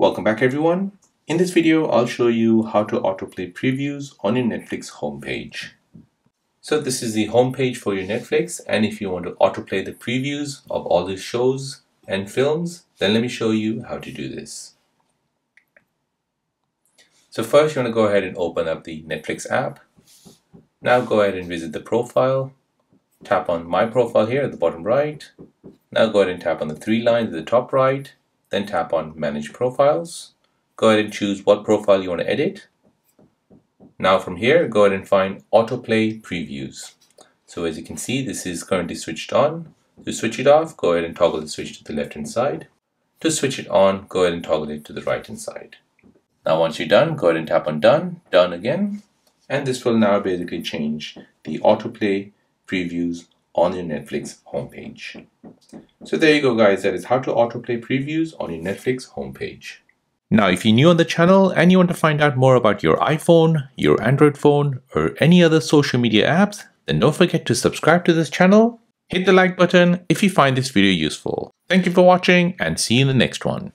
Welcome back everyone. In this video, I'll show you how to autoplay previews on your Netflix homepage. So this is the homepage for your Netflix and if you want to autoplay the previews of all the shows and films, then let me show you how to do this. So first you want to go ahead and open up the Netflix app. Now go ahead and visit the profile. Tap on my profile here at the bottom right. Now go ahead and tap on the three lines at the top right then tap on Manage Profiles. Go ahead and choose what profile you want to edit. Now from here, go ahead and find Autoplay Previews. So as you can see, this is currently switched on. To switch it off, go ahead and toggle the switch to the left hand side. To switch it on, go ahead and toggle it to the right hand side. Now once you're done, go ahead and tap on Done, Done again. And this will now basically change the autoplay previews on your Netflix homepage. So there you go guys, that is how to autoplay previews on your Netflix homepage. Now if you're new on the channel and you want to find out more about your iPhone, your Android phone or any other social media apps, then don't forget to subscribe to this channel, hit the like button if you find this video useful. Thank you for watching and see you in the next one.